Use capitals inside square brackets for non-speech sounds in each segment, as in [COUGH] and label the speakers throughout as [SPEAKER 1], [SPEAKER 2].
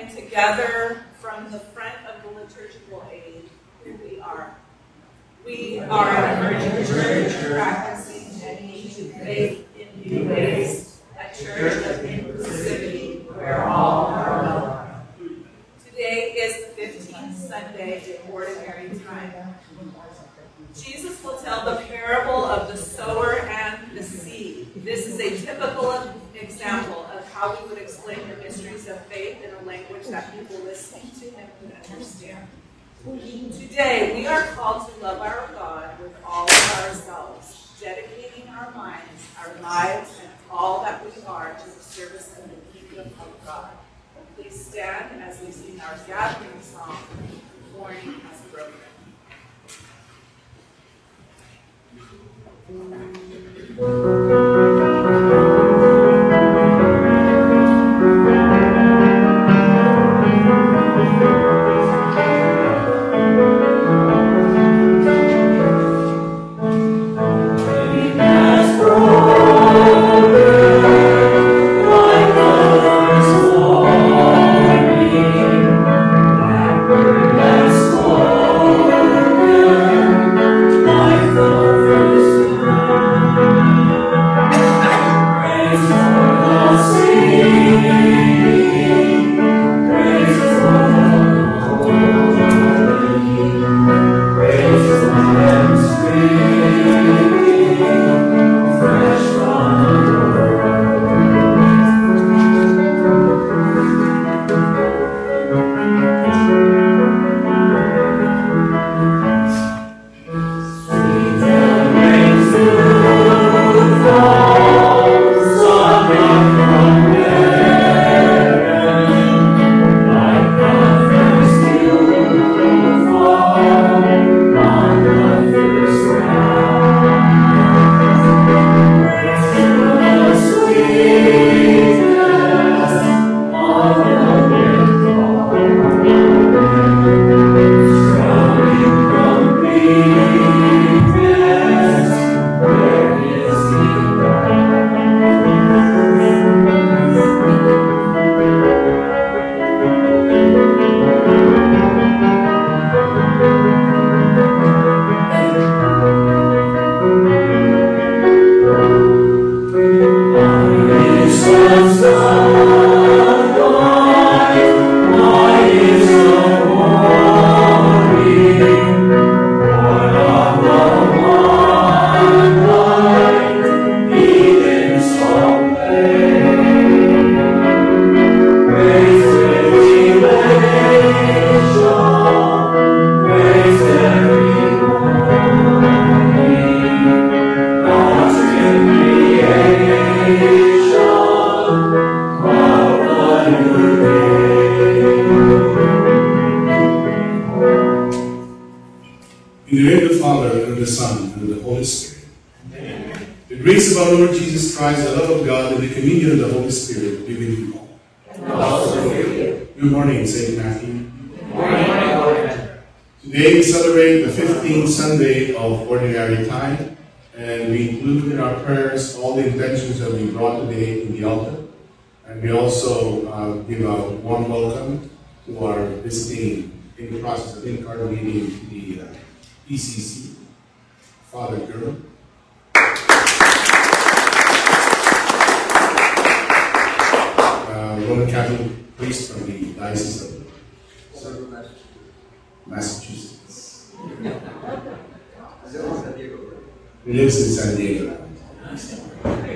[SPEAKER 1] Proclaim together from the front of the liturgical aid who we are? We are a Virgin Church practicing an ancient faith in new ways, a church of inclusivity where all are welcome. Today is the 15th Sunday in Ordinary Time. Jesus will tell the parable of the sower and the seed. This is a typical example of how we would explain the mysteries of faith in a language that people listening to him could understand. Today, we are called to love our God with all of ourselves, dedicating our minds, our lives, and all that we are to the service of the kingdom of God. Please stand as we sing our gathering song, Morning Has Broken.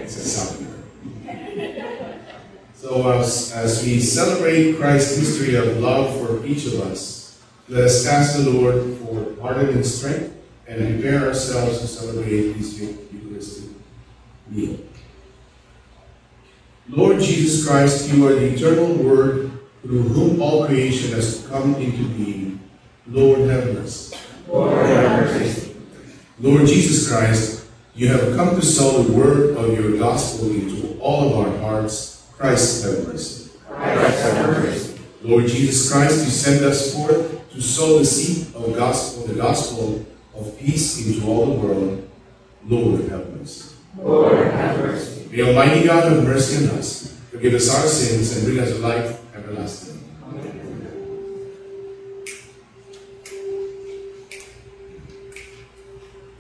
[SPEAKER 2] It's South America. So as, as we celebrate Christ's history of love for each of us, let us ask the Lord for pardon and strength and prepare ourselves to celebrate this Eucharistic meal. Lord Jesus Christ, you are the eternal Word through whom all creation has come into being. Lord, have mercy.
[SPEAKER 3] Lord, have mercy.
[SPEAKER 2] Lord Jesus Christ, you have come to sow the word of your gospel into all of our hearts. Christ have mercy.
[SPEAKER 3] Christ have mercy.
[SPEAKER 2] Lord Jesus Christ, you send us forth to sow the seed of gospel, the gospel of peace into all the world. Lord have mercy.
[SPEAKER 3] Lord have mercy.
[SPEAKER 2] May Almighty God have mercy on us, forgive us our sins, and bring us life everlasting.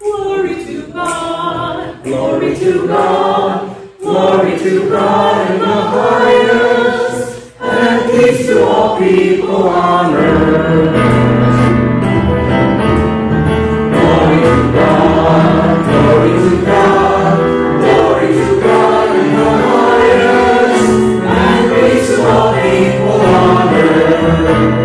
[SPEAKER 1] Glory to God,
[SPEAKER 3] glory to God, glory to God in the highest, and peace to all people on earth. Glory to God, glory to God, glory to God in the highest, and peace to all people on earth.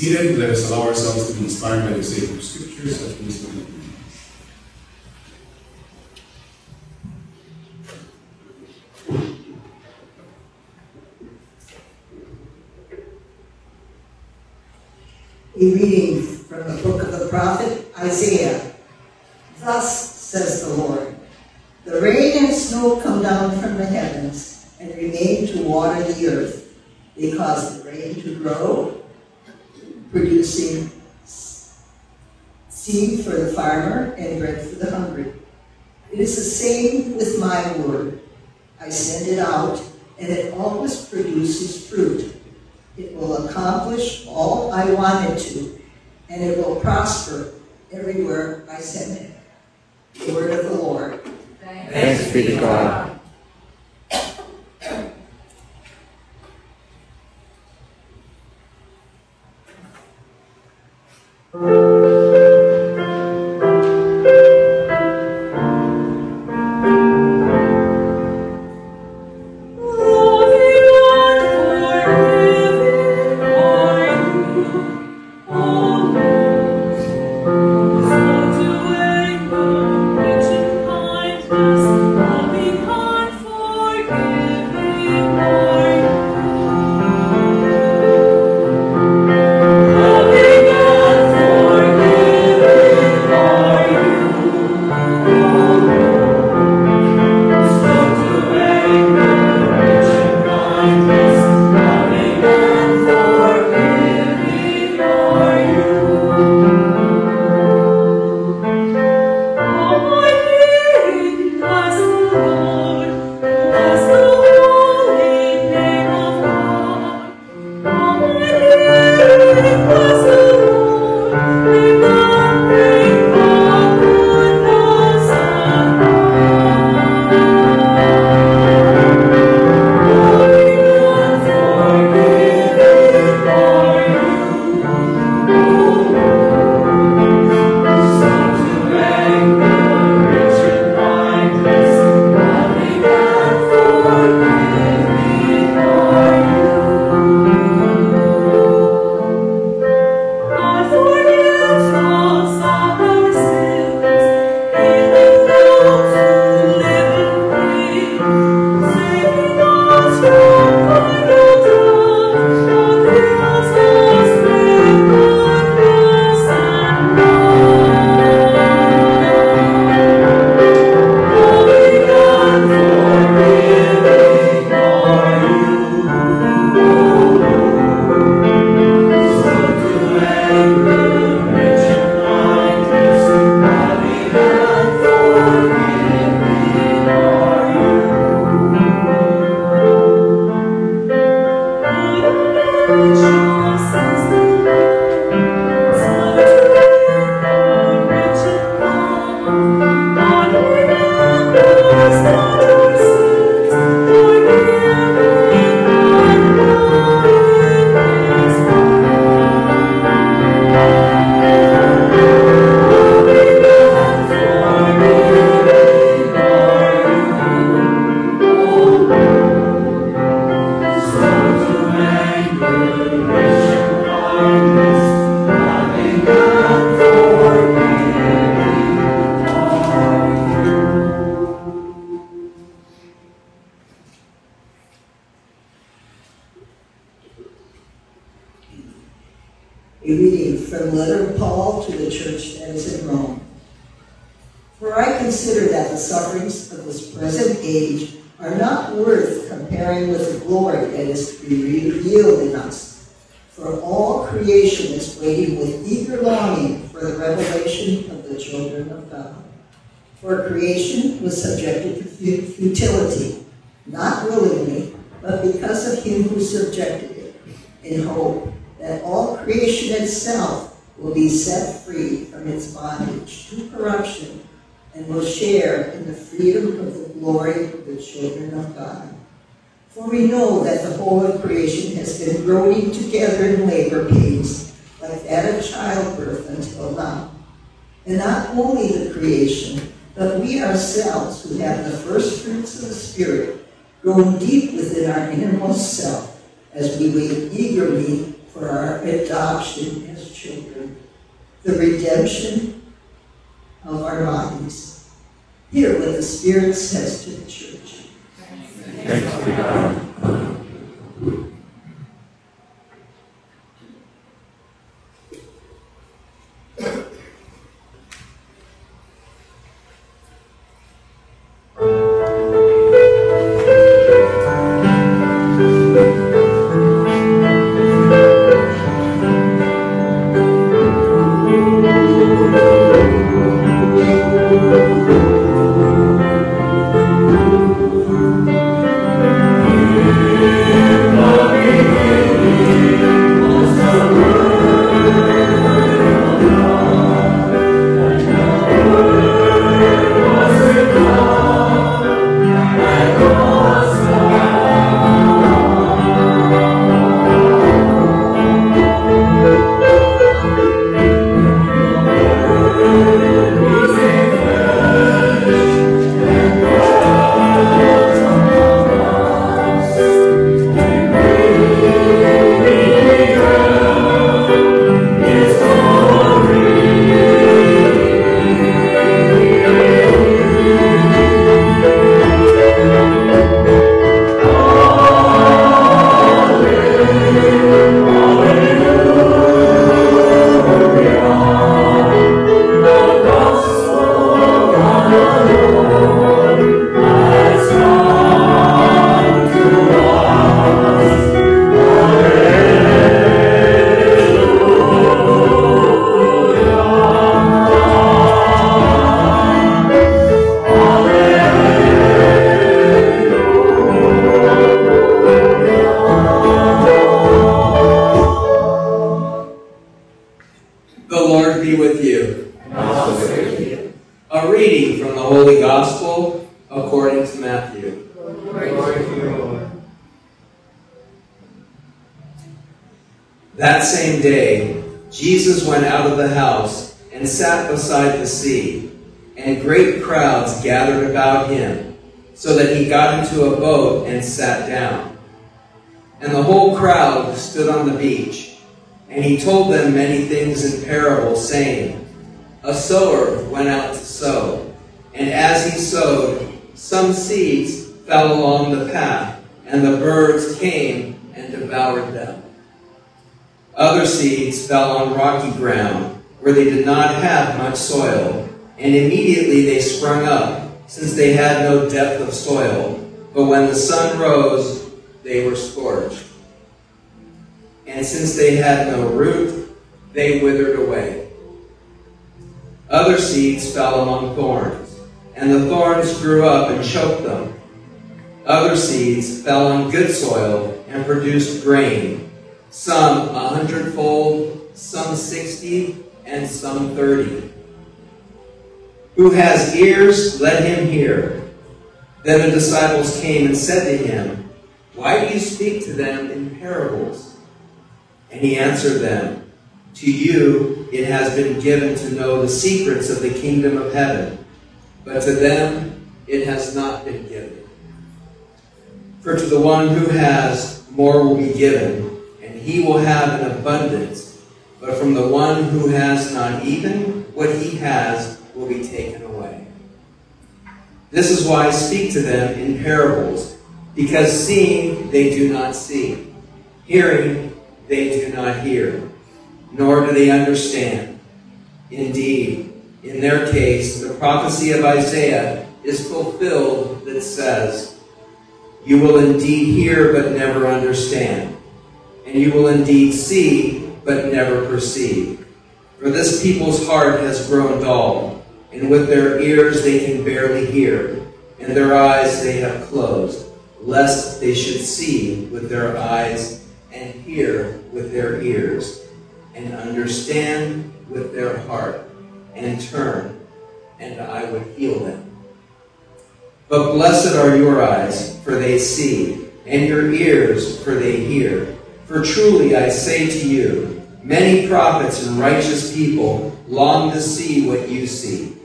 [SPEAKER 3] seated.
[SPEAKER 4] Let us
[SPEAKER 2] allow ourselves to be inspired by the sacred scriptures as we study.
[SPEAKER 5] A reading from the book of the prophet Isaiah. Thus says the Lord, The rain and snow come down from the heavens and remain to water the earth. They cause the rain to grow farmer and bread for the hungry. It is the same with my word. I send it out, and it always produces fruit. It will accomplish all I want it to, and it will prosper everywhere I send it. The word of the Lord.
[SPEAKER 3] Thanks, Thanks be to God.
[SPEAKER 5] Futility, not willingly, but because of him who subjected it, in hope that all creation itself will be set free from its bondage to corruption and will share in the freedom of the glory of the children of God. For we know that the whole of creation has been groaning together in labor pains, like that of childbirth until now. And not only the creation, but we ourselves who have the first fruits of the Spirit, groan deep within our innermost self, as we wait eagerly for our adoption as children, the redemption of our bodies. Hear what the Spirit says to the church.
[SPEAKER 3] Thanks be God.
[SPEAKER 4] Ears, let him hear. Then the disciples came and said to him, Why do you speak to them in parables? And he answered them, To you it has been given to know the secrets of the kingdom of heaven, but to them it has not been given. For to the one who has, more will be given, and he will have an abundance. But from the one who has not even what he has will be taken away. This is why I speak to them in parables, because seeing they do not see, hearing they do not hear. nor do they understand. Indeed, in their case, the prophecy of Isaiah is fulfilled that says, You will indeed hear but never understand, and you will indeed see but never perceive. For this people's heart has grown dull, and with their ears they can barely hear, and their eyes they have closed, lest they should see with their eyes and hear with their ears, and understand with their heart, and turn, and I would heal them. But blessed are your eyes, for they see, and your ears, for they hear. For truly I say to you, many prophets and righteous people long to see what you see,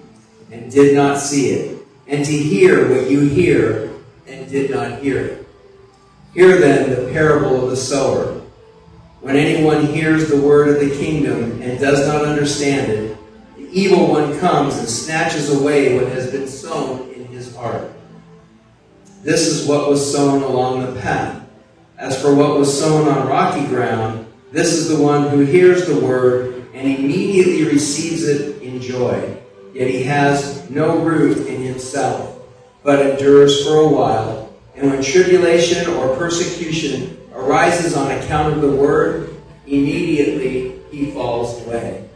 [SPEAKER 4] and did not see it, and to hear what you hear, and did not hear it. Hear then the parable of the sower. When anyone hears the word of the kingdom and does not understand it, the evil one comes and snatches away what has been sown in his heart. This is what was sown along the path. As for what was sown on rocky ground, this is the one who hears the word and immediately receives it in joy. Yet he has no root in himself, but endures for a while. And when tribulation or persecution arises on account of the word, immediately he falls away.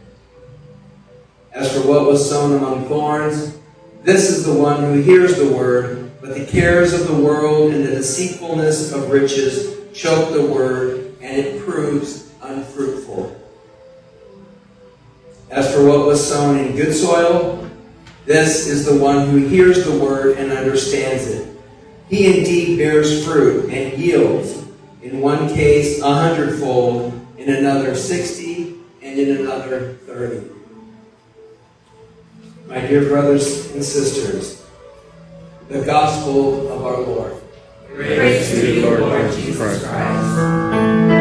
[SPEAKER 4] As for what was sown among thorns, this is the one who hears the word, but the cares of the world and the deceitfulness of riches choke the word, and it proves unfruitful. As for what was sown in good soil, this is the one who hears the word and understands it. He indeed bears fruit and yields, in one case a hundredfold, in another sixty, and in another thirty. My dear brothers and sisters, the gospel of our Lord.
[SPEAKER 3] Praise to you, Lord Jesus Christ.
[SPEAKER 2] Please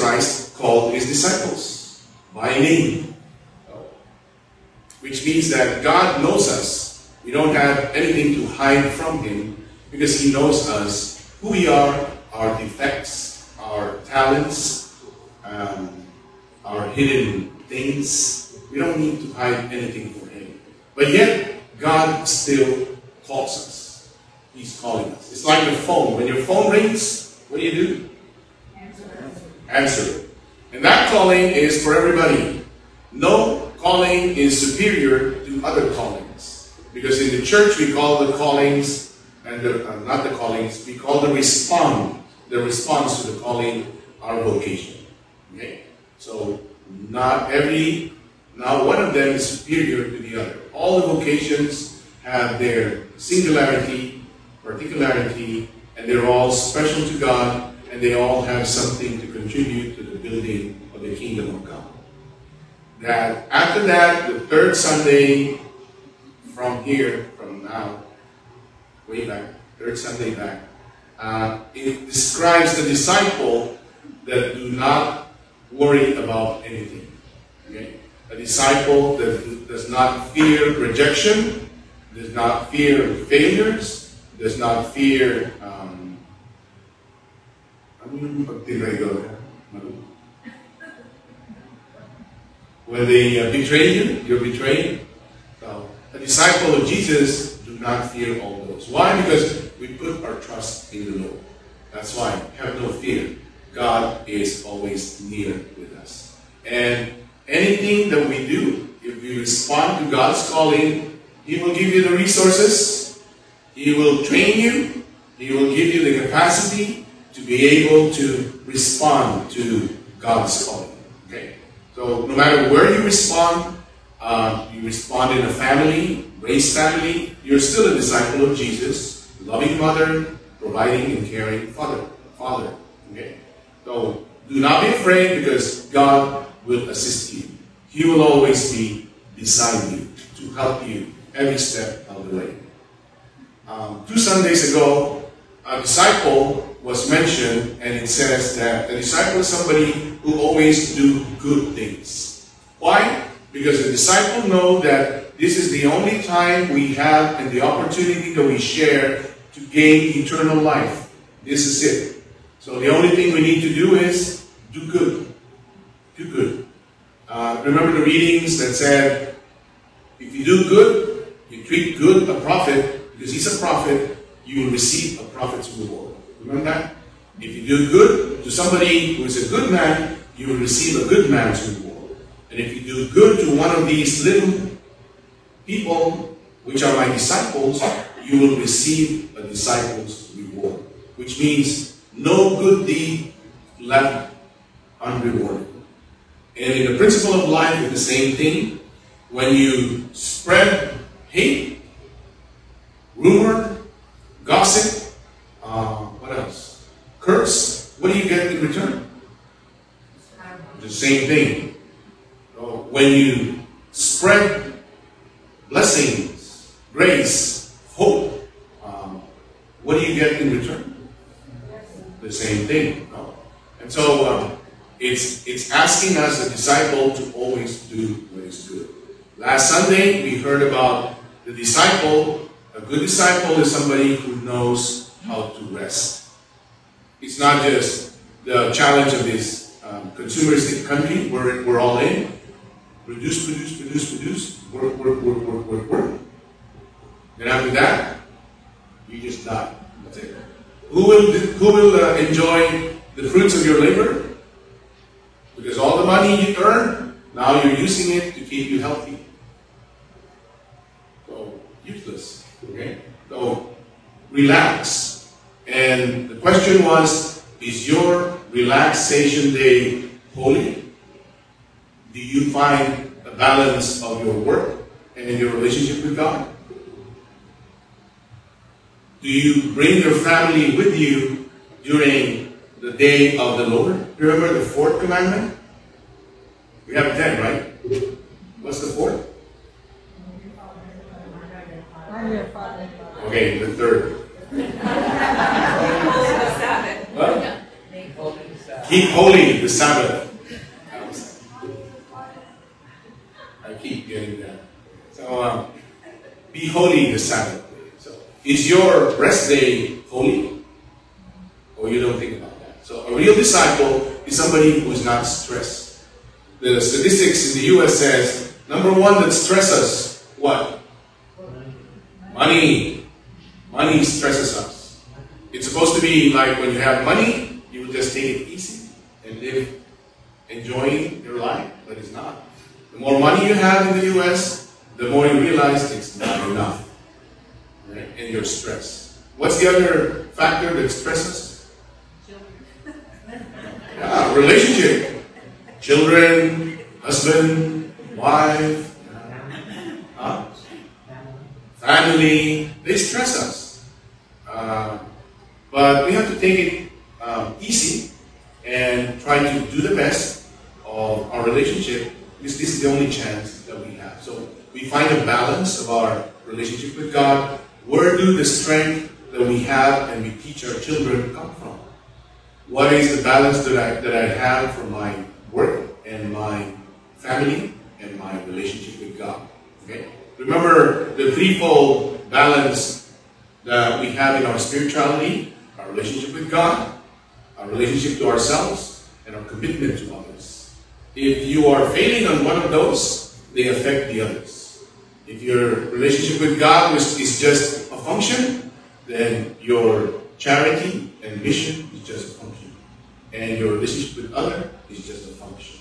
[SPEAKER 2] Christ called his disciples by name, which means that God knows us. We don't have anything to hide from him because he knows us, who we are, our defects, our talents, um, our hidden things. We don't need to hide anything from him. But yet, God still calls us. He's calling us. It's like a phone. When your phone rings, what do you do? Answer. And that calling is for everybody. No calling is superior to other callings. Because in the church we call the callings, and the, uh, not the callings, we call the respond, the response to the calling, our vocation. Okay? So not every, not one of them is superior to the other. All the vocations have their singularity, particularity, and they're all special to God, and they all have something to contribute to the building of the kingdom of God. That after that, the third Sunday from here, from now, way back, third Sunday back, uh, it describes the disciple that do not worry about anything. Okay? A disciple that does not fear rejection, does not fear failures, does not fear. Um, ano yung [LAUGHS] When they betray you, you're betrayed. So, a disciple of Jesus do not fear all those. Why? Because we put our trust in the Lord. That's why. Have no fear. God is always near with us. And anything that we do, if we respond to God's calling, He will give you the resources, He will train you, He will give you the capacity to be able to respond to God's calling. Okay? So no matter where you respond, uh, you respond in a family, raised family, you're still a disciple of Jesus, loving mother, providing and caring father. Father. Okay? So do not be afraid because God will assist you. He will always be beside you to help you every step of the way. Um, two Sundays ago, a disciple was mentioned, and it says that a disciple is somebody who always do good things. Why? Because the disciple know that this is the only time we have and the opportunity that we share to gain eternal life. This is it. So the only thing we need to do is do good. Do good. Uh, remember the readings that said, if you do good, you treat good a prophet, because he's a prophet, you will receive a prophet's reward. Remember? If you do good to somebody who is a good man, you will receive a good man's reward. And if you do good to one of these little people, which are my disciples, you will receive a disciple's reward. Which means no good deed left unrewarded. And in the principle of life, it's the same thing. When you spread hate, rumor, gossip? Curse, what do you get in return? The same thing. When you spread blessings, grace, hope, um, what do you get in return? The same thing. No? And so um, it's it's asking us, a disciple, to always do what is good. Last Sunday we heard about the disciple. A good disciple is somebody who knows how to rest. It's not just the challenge of this um, consumeristic country where we're all in. Produce, produce, produce, produce. Work, work, work, work, work, work. Then after that, you just die. That's it. Who will, who will uh, enjoy the fruits of your labor? Because all the money you earn, now you're using it to keep you healthy. So, useless. Okay? So, relax. And the question was, is your relaxation day holy? Do you find a balance of your work and in your relationship with God? Do you bring your family with you during the day of the Lord? Remember the fourth commandment? We have ten, right? What's the fourth? Okay, the third.
[SPEAKER 1] Holy the Sabbath.
[SPEAKER 2] Keep holy the Sabbath. I keep getting that. So, um, be holy the Sabbath. So, is your rest day holy? Or you don't think about that? So, a real disciple is somebody who is not stressed. The statistics in the U.S. says number one that stresses what? Money. Money stresses us. It's supposed to be like when you have money, you will just take it easy and live enjoying your life, but it's not. The more money you have in the US, the more you realize it's not enough. Right? And you're stressed. What's the other factor that stresses? Yeah, relationship. Children, husband, wife, huh? family, they stress us. Uh, but we have to take it um, easy and try to do the best of our relationship because this is the only chance that we have. So we find a balance of our relationship with God? Where do the strength that we have and we teach our children come from? What is the balance that I, that I have for my work and my family and my relationship with God? Okay? Remember the threefold balance that we have in our spirituality, our relationship with God, our relationship to ourselves, and our commitment to others. If you are failing on one of those, they affect the others. If your relationship with God is, just a function, then your charity and mission is just a function. And your relationship with other is just a function.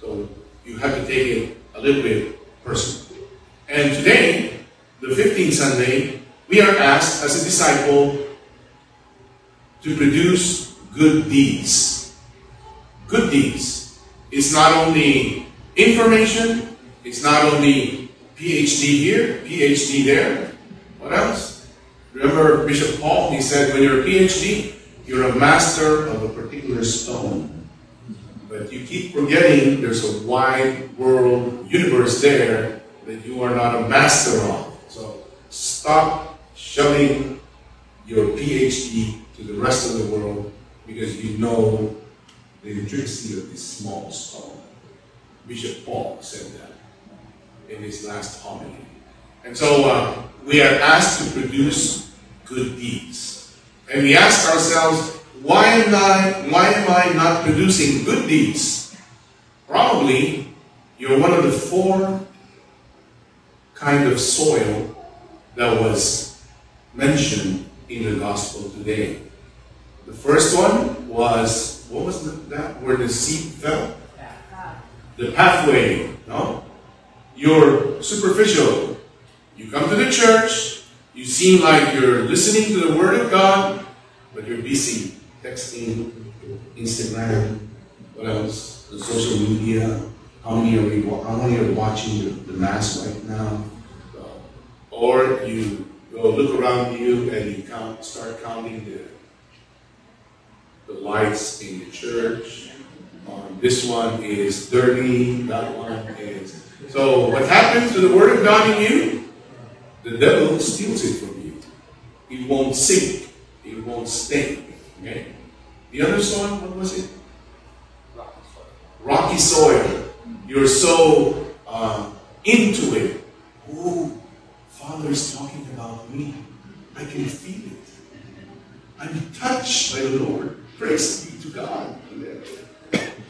[SPEAKER 2] So you have to take it a little bit personally. And today, the 15th Sunday, we are asked as a disciple to produce good deeds. Good deeds. It's not only information, it's not only PhD here, PhD there. What else? Remember Bishop Paul, he said, when you're a PhD, you're a master of a particular stone. But you keep forgetting there's a wide world universe there that you are not a master of. So stop shoving your PhD to the rest of the world because you know the intricacy of this small stone. Bishop Paul said that in his last homily. And so uh, we are asked to produce good deeds. And we ask ourselves, why am I why am I not producing good deeds? Probably you're one of the four kind of soil that was mentioned in the gospel today. The first one was what was the, that where the seed fell? The pathway, no? You're superficial. You come to the church, you seem like you're listening to the word of God, but you're busy texting, Instagram, what else? The social media. How many are we? How many are watching the, the mass right now? Or you go look around you and you count, start counting the the lights in the church. Um, this one is dirty. That one is. So what happens to the word of God in you? The devil steals it from you. It won't sink. It won't stay. Okay. The other soil, what was it? Rocky soil. You're so uh, into it. Oh, Father is talking about me. I can feel it. I'm touched by the Lord. Praise be to God.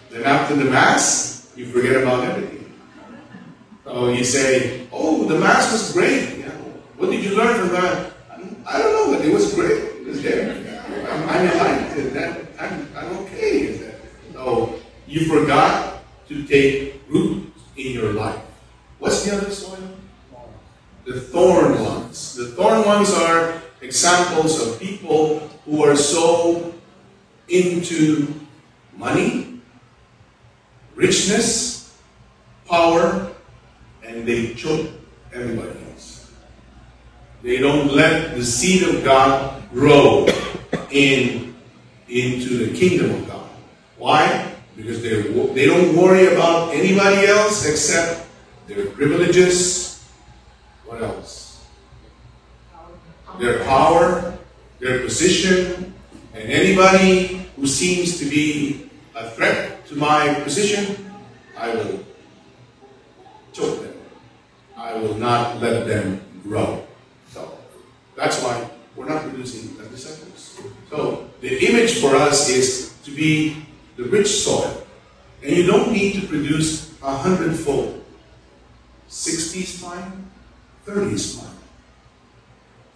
[SPEAKER 2] Then after the Mass, you forget about everything. So you say, oh, the Mass was great. Yeah. What did you learn from that? Um, I don't know, but it was great. It was there. I, I liked it. That, I'm, I'm okay with that. So you forgot to take root in your life. What's the other soil? The thorn ones. The thorn ones are examples of people who are so into money, richness, power, and they choke everybody else. They don't let the seed of God grow in into the kingdom of God. Why? Because they they don't worry about anybody else except their privileges. What else? Their power, their position, and anybody who seems to be a threat to my position, I will choke them. I will not let them grow. So that's why the image for us is to be the rich soil. And you don't need to produce a hundredfold. 60 is fine, 30 is fine.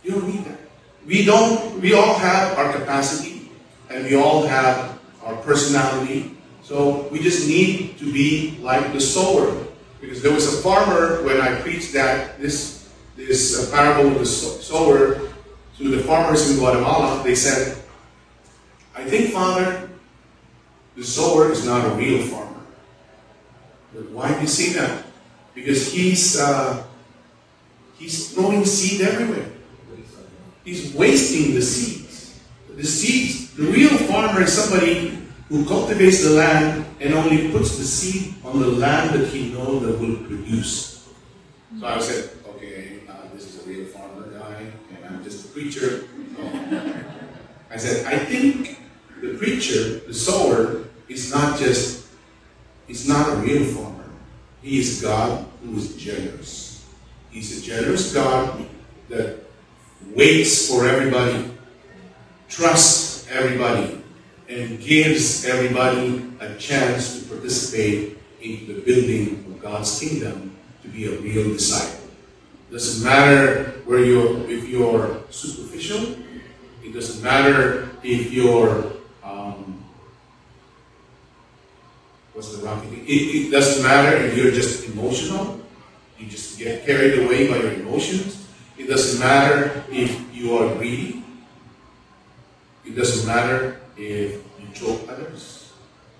[SPEAKER 2] You don't need that. We don't, we all have our capacity and we all have our personality. So we just need to be like the sower. Because there was a farmer when I preached that this this uh, parable of the sower to the farmers in Guatemala, they said, I think, Father, the sower is not a real farmer. But why do you say that? Because he's uh, he's throwing seed everywhere. He's wasting the seeds. The seeds, the real farmer is somebody who cultivates the land and only puts the seed on the land that he knows that will produce. So I said, okay, uh, this is a real farmer guy, and I'm just a preacher. [LAUGHS] I said, I think the preacher, the sower, is not just, is not a real farmer. He is God who is generous. He's a generous God that waits for everybody, trusts everybody, and gives everybody a chance to participate in the building of God's kingdom to be a real disciple. It doesn't matter where you're, if you're superficial. It doesn't matter if you're, um, what's the? It, it doesn't matter if you're just emotional. You just get carried away by your emotions. It doesn't matter if you are greedy. It doesn't matter if you choke others.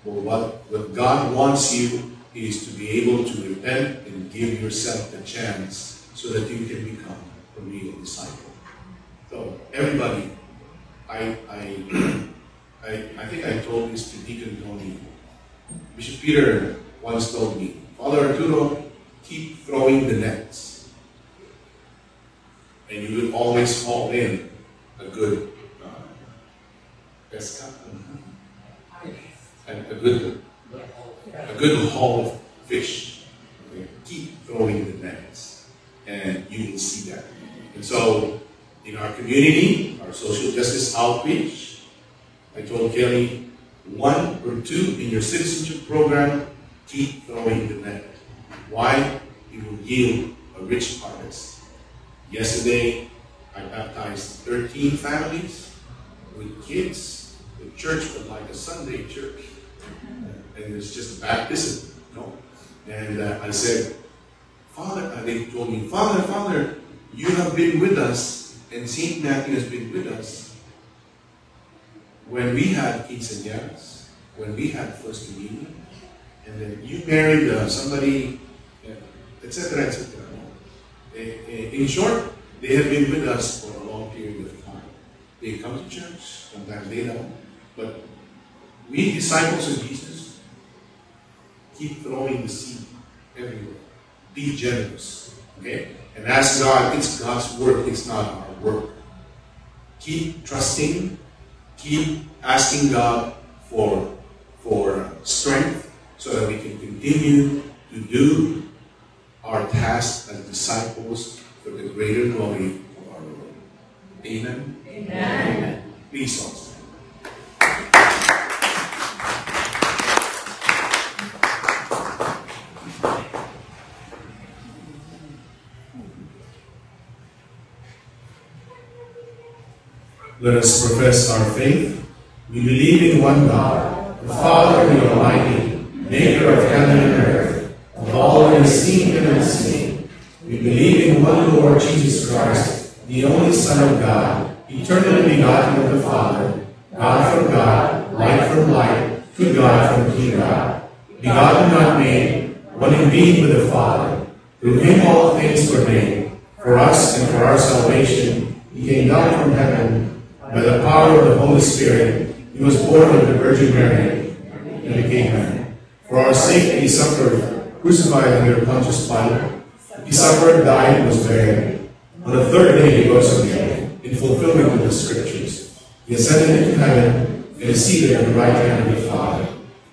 [SPEAKER 2] But what, what God wants you is to be able to repent and give yourself a chance so that you can become a real disciple. So everybody, I, I, [CLEARS THROAT] I, I think I told this to Deacon Tony. Bishop Peter once told me, Father Arturo, keep throwing the nets. And you will always haul in a good uh, and a good, a good haul of fish. Keep throwing the nets, and you will see that. And so, in our community, our social justice outreach, I told Kelly, one or two in your citizenship program, keep throwing the net. Why? It will yield a rich harvest. Yesterday, I baptized 13 families with kids. The church was like a Sunday church. And it's just a baptism, you know. And uh, I said, Father, and they told me, Father, Father, you have been with us, and St. Matthew has been with us when we had quinceañeras, when we had First Communion, and then you married uh, somebody, uh, etc., etc. Eh, eh, in short, they have been with us for a long period of time. They come to church, sometimes they don't, but we disciples of Jesus keep throwing the seed everywhere. Be generous, okay? And ask God, it's God's work, it's not our work. Keep trusting, keep asking God for, for strength so that we can continue to do our task as disciples for the greater glory of our Lord. Amen.
[SPEAKER 1] Amen.
[SPEAKER 2] Please all stand. Let us profess our faith. We believe in one God, the Father, the Almighty, maker of heaven and earth, of all that is seen and unseen. We believe in one Lord Jesus Christ, the only Son of God, eternally begotten of the Father, God from God, light from light, true God from true God, begotten not made, one indeed with the Father. Through him all things were made. For us and for our salvation, he came down from heaven by the power of the Holy Spirit. He was born of the Virgin Mary and became man. For our sake he suffered, crucified under Pontius Pilate. He suffered, died, and was buried. On the third day he rose again, in fulfillment of the Scriptures. He ascended into heaven and is seated at the right hand of the Father.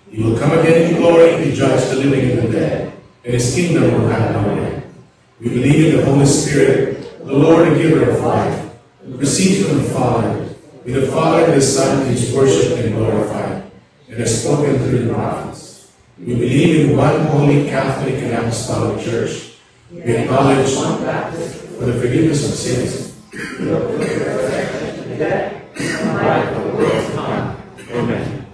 [SPEAKER 2] He will come again in glory to judge the living and the dead, and his kingdom will have no end. We believe in the Holy Spirit, the Lord and giver of life, who proceeds from the Father. With the Father and the Son is worshipped and glorified, and has spoken through the prophets. We believe in one holy Catholic and Apostolic Church. We acknowledge one baptism for the forgiveness of sins.
[SPEAKER 3] Amen.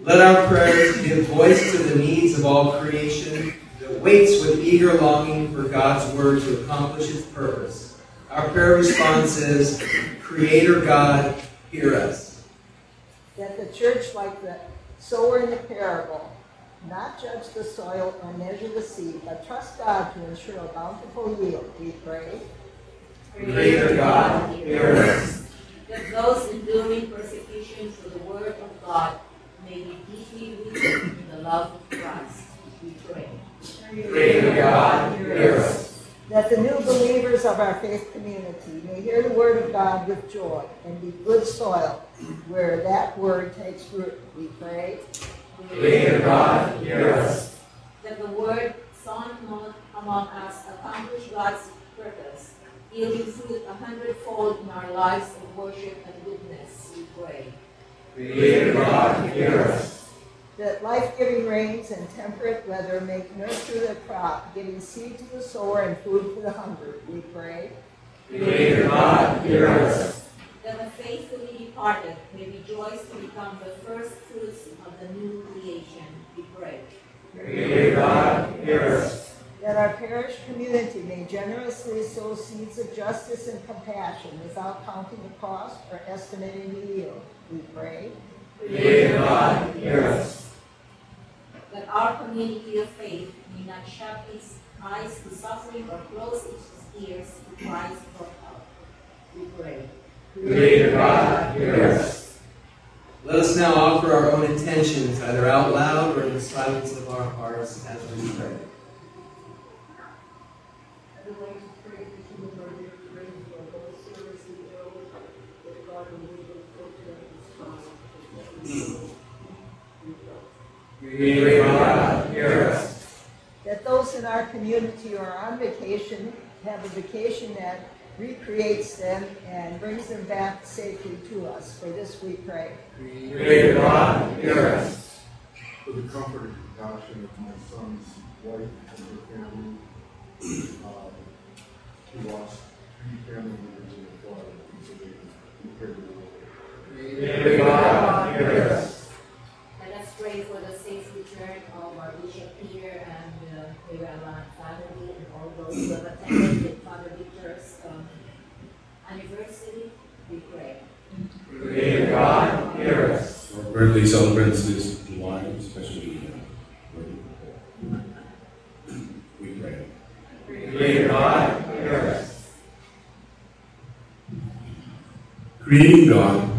[SPEAKER 4] Let our prayers give voice to the needs of all creation that waits with eager longing for God's word to accomplish its purpose. Our prayer response is, Creator God, hear us.
[SPEAKER 5] that the church, like the sower in the parable, not judge the soil or measure the seed, but trust God to ensure a bountiful yield, we pray.
[SPEAKER 4] Creator God, hear us.
[SPEAKER 6] that those enduring persecution for the word of God may be deeply rooted in the love of Christ. We pray.
[SPEAKER 4] Creator God, hear us.
[SPEAKER 5] That the new believers of our faith community may hear the word of God with joy and be good soil where that word takes root. We pray.
[SPEAKER 3] Creator God, hear us.
[SPEAKER 6] That the word sown among, among us accomplish God's purpose, yielding fruit a hundredfold in our lives of worship and goodness, we pray.
[SPEAKER 3] Creator God, hear us.
[SPEAKER 5] That life-giving rains and temperate weather make nurture the crop, giving seed to the sower and food for the hungry. We pray.
[SPEAKER 3] Creator God, hear us.
[SPEAKER 6] That the faithfully departed may rejoice to become the first fruits of the new creation, we pray.
[SPEAKER 3] Creator God, hear us.
[SPEAKER 5] That our parish community may generously sow seeds of justice and compassion without counting the cost or estimating the yield. We pray.
[SPEAKER 3] Creator God, hear us.
[SPEAKER 6] That our community of faith may not shut its eyes to suffering or close its ears to cries for help, we pray.
[SPEAKER 3] Creator God, hear us.
[SPEAKER 4] Let us now offer our own intentions, either out loud or in the silence of our hearts as we pray.
[SPEAKER 7] I'd like to pray that you would our dear friends who are both service and ill, that God will lead them forth at this time.
[SPEAKER 3] Creator God, hear us.
[SPEAKER 5] That those in our community who are on vacation have a vacation that recreates them and brings them back safely to us. For this we pray.
[SPEAKER 3] Creator God, hear us.
[SPEAKER 8] for the comfort and compassion of my son's wife and her family. Um, He lost three family members in the flood in Pennsylvania. We pray the Lord.
[SPEAKER 2] Birthday celebrants this July, especially. uh, We pray.
[SPEAKER 3] Creator God, hear us.
[SPEAKER 2] Creating God,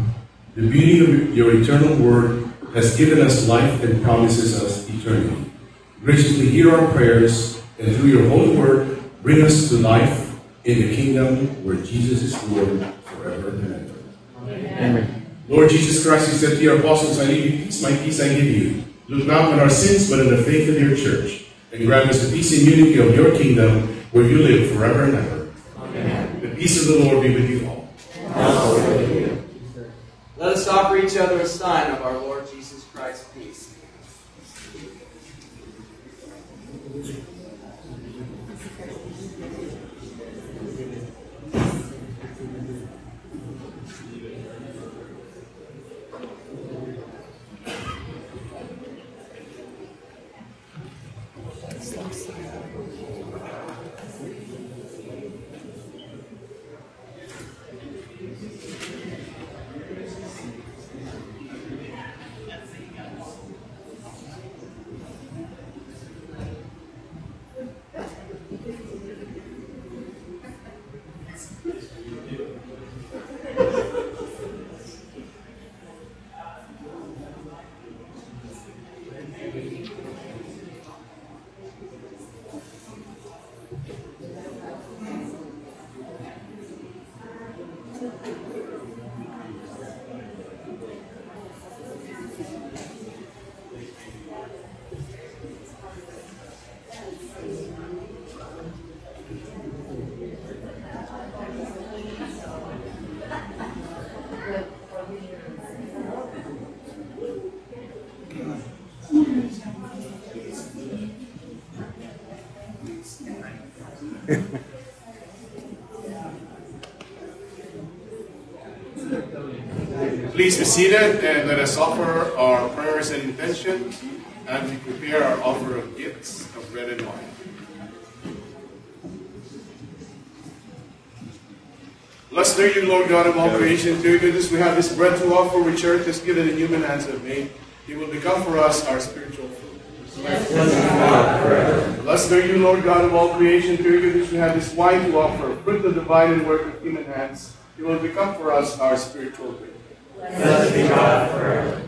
[SPEAKER 2] the beauty of your eternal word has given us life and promises us eternity. Graciously hear our prayers, and through your holy word, bring us to life in the kingdom where Jesus is Lord forever and ever. Lord Jesus Christ, you said to your apostles, I leave you peace, my peace I give you. Look not on our sins, but in the faith of your church, and grant us the peace and unity of your kingdom, where you live forever and ever.
[SPEAKER 3] Amen.
[SPEAKER 2] The peace of the Lord be with you all.
[SPEAKER 3] Also with you.
[SPEAKER 4] Let us offer each other a sign of our Lord Jesus Christ's peace.
[SPEAKER 2] Please be seated and let us offer our prayers and intentions and we prepare our offer of gifts of bread and wine. Blessed are you, Lord God of all creation. Your goodness we have this bread to offer which earth has given and human hands have made. It will become for us our spiritual food.
[SPEAKER 3] Blessed.
[SPEAKER 2] Blessed are you, Lord God of all creation. Through your goodness we have this wine to offer, fruit of the vine and work of human hands. It will become for us our spiritual drink.
[SPEAKER 3] Blessed be God forever.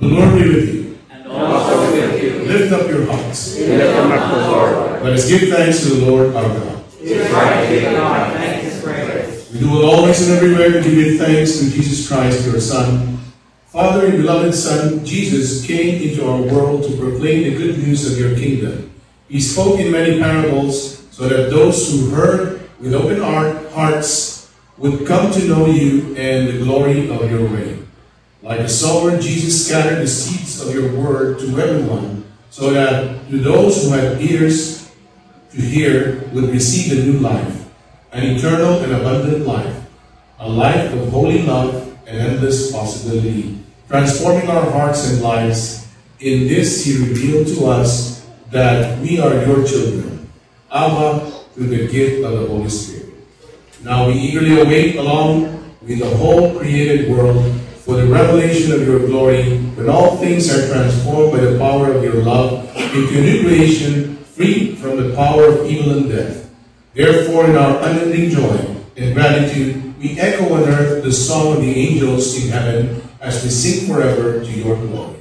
[SPEAKER 3] Lord
[SPEAKER 2] be with you.
[SPEAKER 3] And also with you.
[SPEAKER 2] Lift up your hearts.
[SPEAKER 3] Lift them up the Lord.
[SPEAKER 2] Let us give thanks to the Lord our God.
[SPEAKER 3] It is right to give God thanks praise.
[SPEAKER 2] We do it always and everywhere to give thanks to Jesus Christ, your Son. Father and beloved Son, Jesus came into our world to proclaim the good news of your kingdom. He spoke in many parables so that those who heard with open heart, hearts would come to know you and the glory of your reign. Like a sower, Jesus scattered the seeds of your word to everyone so that to those who have ears to hear would receive a new life an eternal and abundant life, a life of holy love and endless possibility, transforming our hearts and lives. In this, He revealed to us that we are your children, Abba, through the gift of the Holy Spirit. Now we eagerly await, along with the whole created world, for the revelation of your glory, when all things are transformed by the power of your love into a new creation, free from the power of evil and death. Therefore, in our unending joy and gratitude, we echo on earth the song of the angels in heaven as we sing forever to your glory.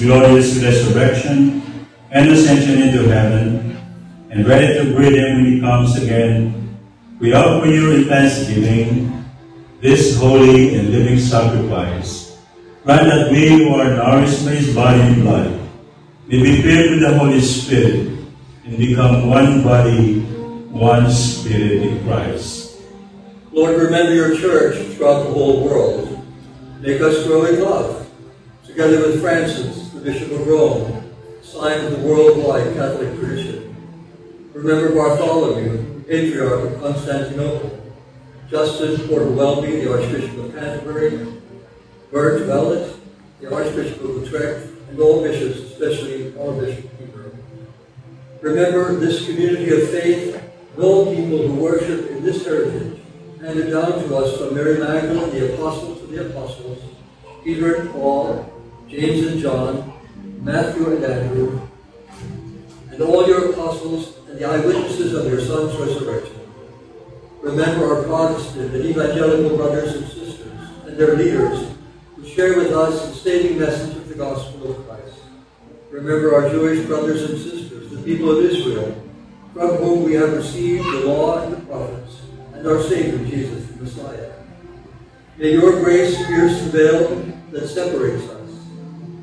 [SPEAKER 9] Glorious resurrection, and ascension into heaven, and ready to greet him when he comes again, we offer you in thanksgiving this holy and living sacrifice. Grant that we who are nourished by his body and blood may be filled with the Holy Spirit and become one body, one spirit in Christ.
[SPEAKER 10] Lord, remember your church throughout the whole world. Make us grow in love, together with Francis, the Bishop of Rome, sign of the worldwide Catholic tradition. Remember Bartholomew, Patriarch of Constantinople, Justin Portal Welby, the Archbishop of Canterbury, Bernd Wallet, the Archbishop of Utrecht, and all bishops, especially our Bishop Peter. Remember this community of faith all people who worship in this heritage, handed down to us from Mary Magdalene, the apostle to the apostles, Peter and Paul, James and John, Matthew and Andrew, and all your apostles and the eyewitnesses of your Son's resurrection. Remember our Protestant and evangelical brothers and sisters and their leaders who share with us the saving message of the gospel of Christ. Remember our Jewish brothers and sisters, the people of Israel, from whom we have received the law and the prophets, and our Savior Jesus the Messiah. May your grace pierce the veil that separates us.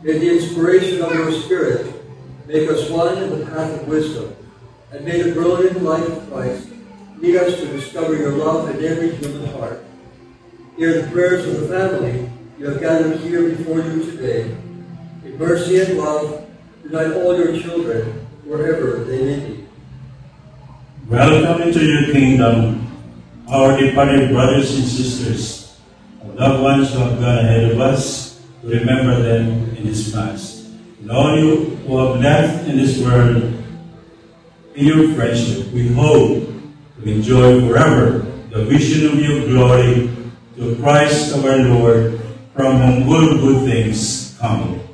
[SPEAKER 10] May the inspiration of your Spirit make us one in the path of wisdom, and may the brilliant light of Christ lead us to discover your love in every human heart. Hear the prayers of the family you have gathered here before you today. In mercy and love, unite all your children wherever they may be.
[SPEAKER 9] Welcome into your kingdom, our departed brothers and sisters, loved ones who have gone ahead of us, remember them in his Mass. And all you who have left in this world, in your friendship, we hope to enjoy forever the vision of your glory to Christ our Lord, from whom all good things come.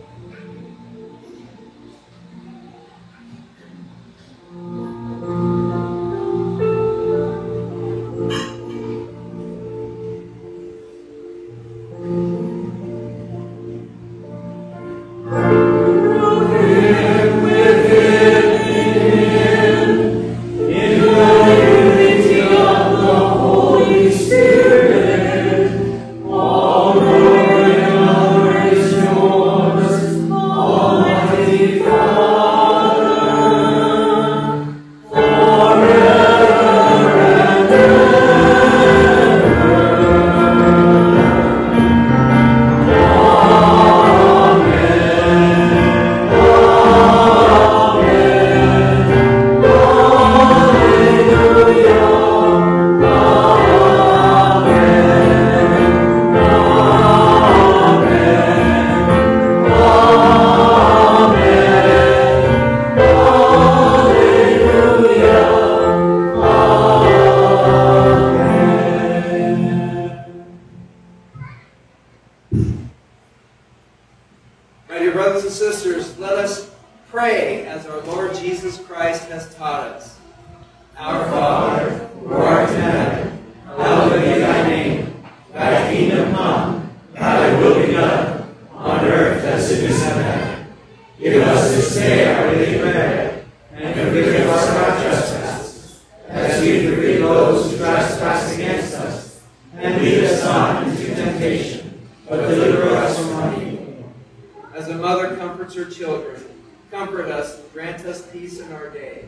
[SPEAKER 4] Us peace in our day.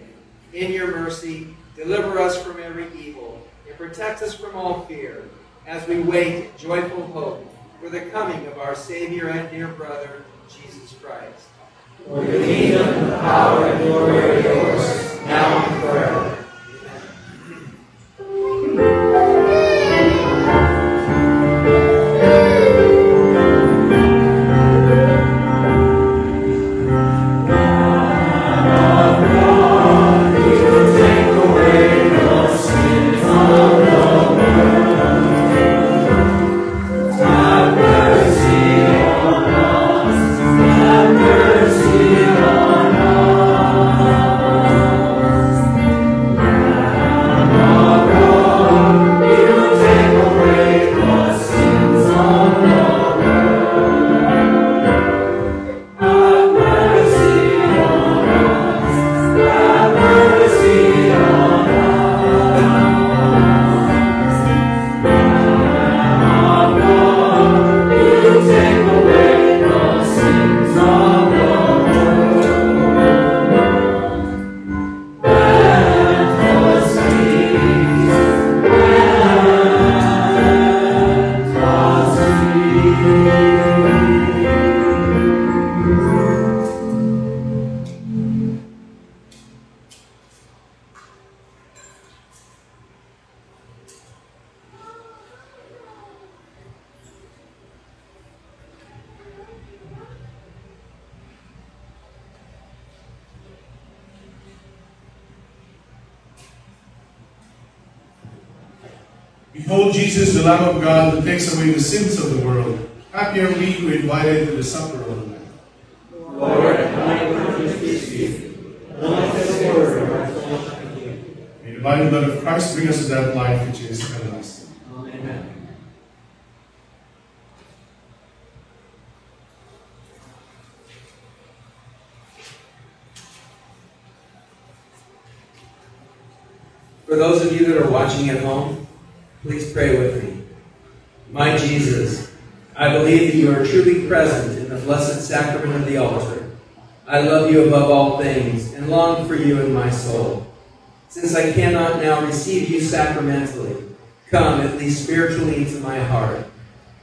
[SPEAKER 4] In your mercy, deliver us from every evil, and protect us from all fear, as we wait in joyful hope for the coming of our Savior and dear brother, Jesus Christ. For the kingdom, the power, and glory are yours, now and forever. For those of you that are watching at home, please pray with me. My Jesus, I believe that you are truly present in the blessed sacrament of the altar. I love you above all things and long for you in my soul. Since I cannot now receive you sacramentally, come at least spiritually into my heart.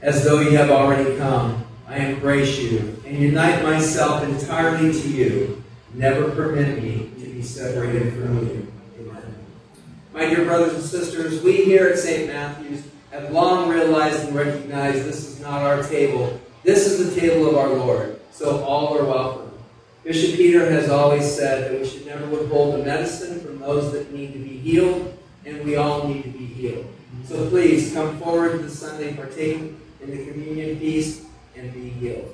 [SPEAKER 4] As though you have already come, I embrace you and unite myself entirely to you. Never permit me to be separated from you. My dear brothers and sisters, we here at St. Matthew's have long realized and recognized this is not our table. This is the table of our Lord, so all are welcome. Bishop Peter has always said that we should never withhold the medicine from those that need to be healed, and we all need to be healed. So please come forward this Sunday, partake in the communion feast, and be healed.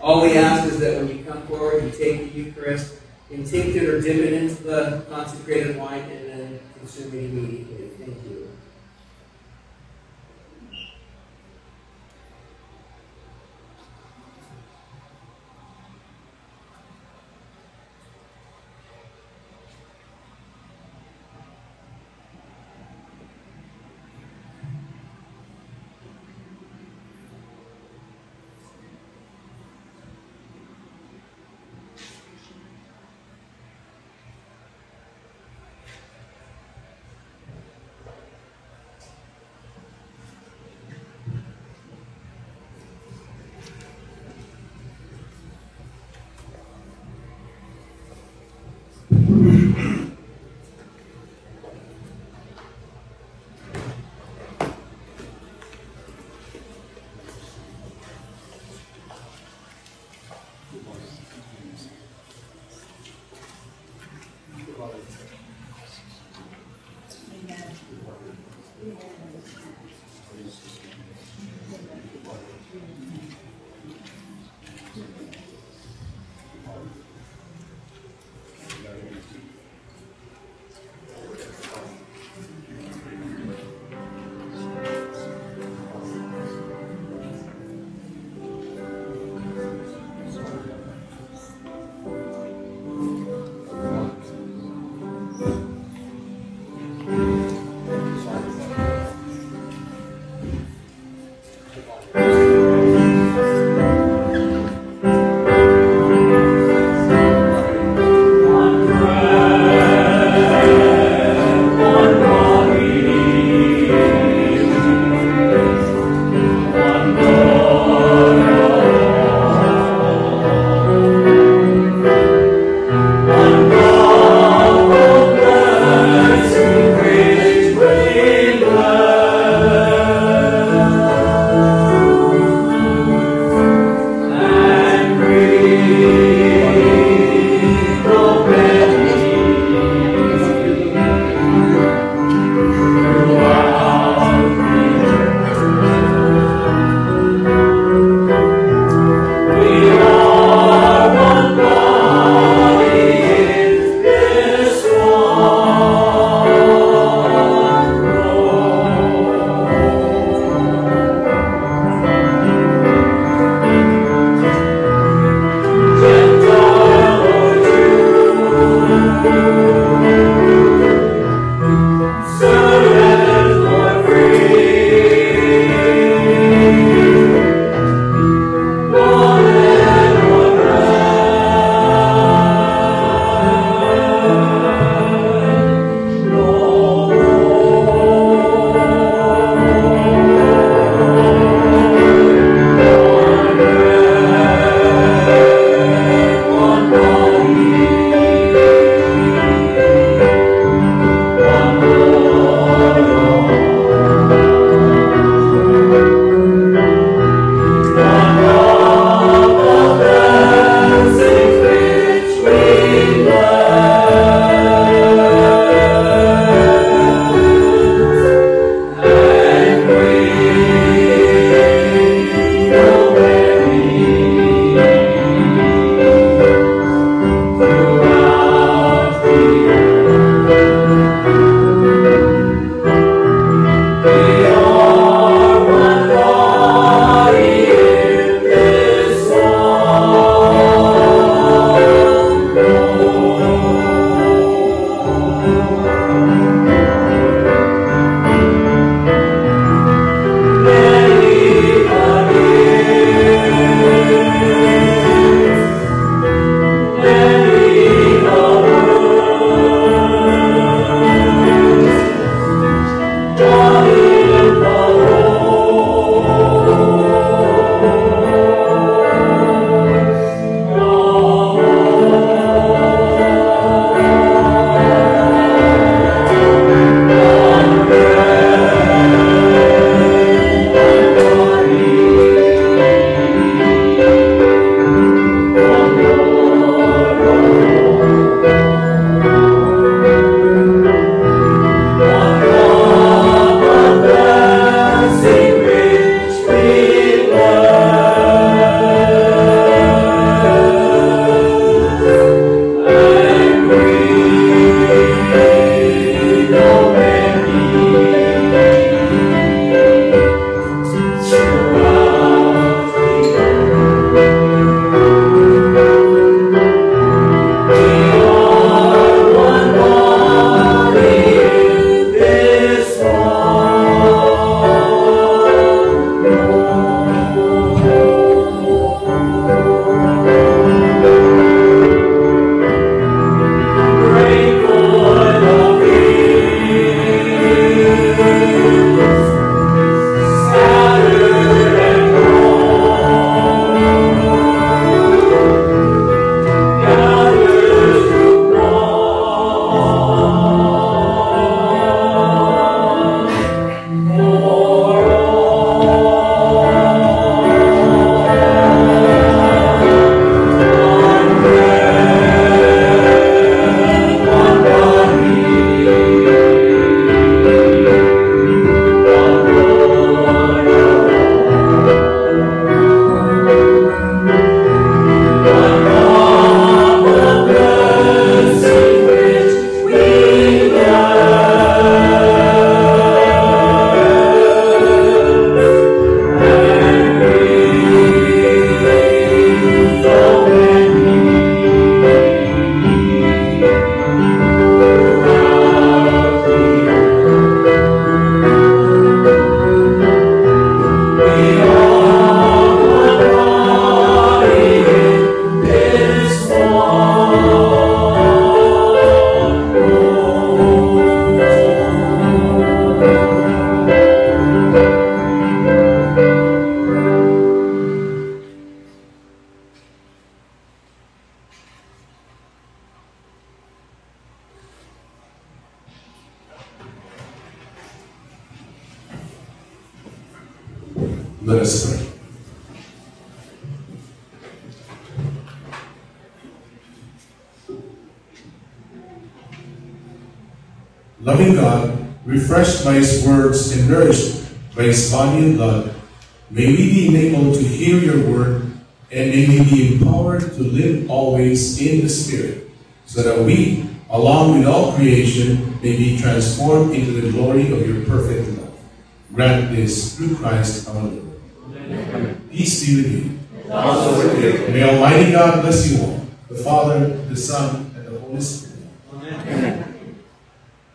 [SPEAKER 4] All we ask is that when you come forward, you take the Eucharist, intinct it or dip it into the consecrated wine, and then consume it immediately. Thank you.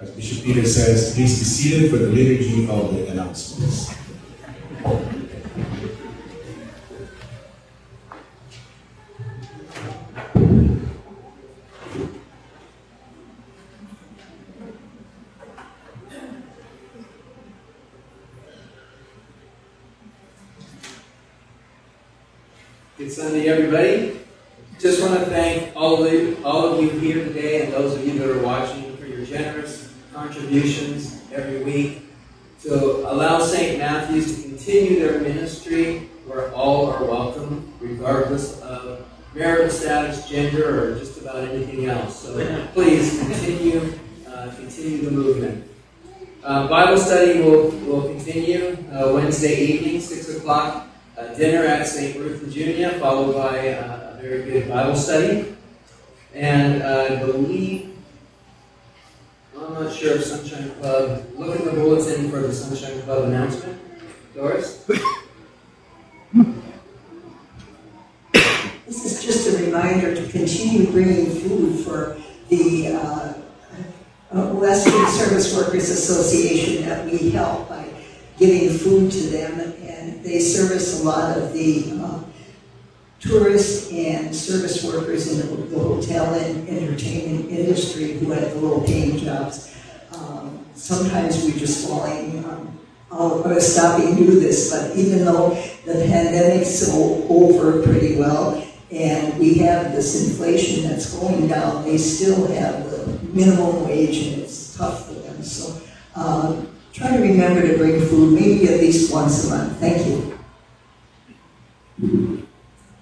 [SPEAKER 2] As Bishop Peter says, please be seated for the liturgy of the announcements.
[SPEAKER 4] Good Sunday, everybody. Just want to thank all of you, all of you here today, and those of you that are watching for your generous contributions every week to allow St. Matthew's to continue their ministry where all are welcome, regardless of marital status, gender, or just about anything else. So please continue, uh, continue the movement. Uh, Bible study will, will continue uh, Wednesday evening, 6 o'clock. Uh, dinner at St. Ruth Virginia, followed by uh, a very good Bible study. And uh, I believe, I'm not sure if Sunshine Club, look in the bulletin for the Sunshine Club announcement. Doris?
[SPEAKER 5] This is just a reminder to continue bringing food for the uh, uh, Western Service Workers Association that we help by giving food to them. And they service a lot of the uh, tourists and service workers in the the hotel and entertainment industry who have low paying jobs. Um, Sometimes we're just falling, um, out of stopping to do this, but even though the pandemic's over pretty well, and we have this inflation that's going down, they still have the minimum wage and it's tough for them. So um, try to remember to bring food, maybe at least once a month. Thank you.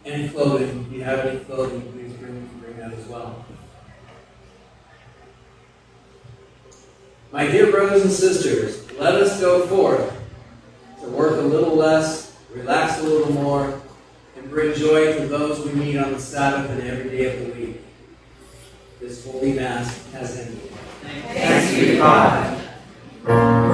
[SPEAKER 4] Any clothing, if you have any clothing, please bring, bring that as well. My dear brothers and sisters, let us go forth to work a little less, relax a little more, and bring joy to those we meet on the Sabbath and every day of the week. This holy Mass has ended.
[SPEAKER 3] Thanks be to God.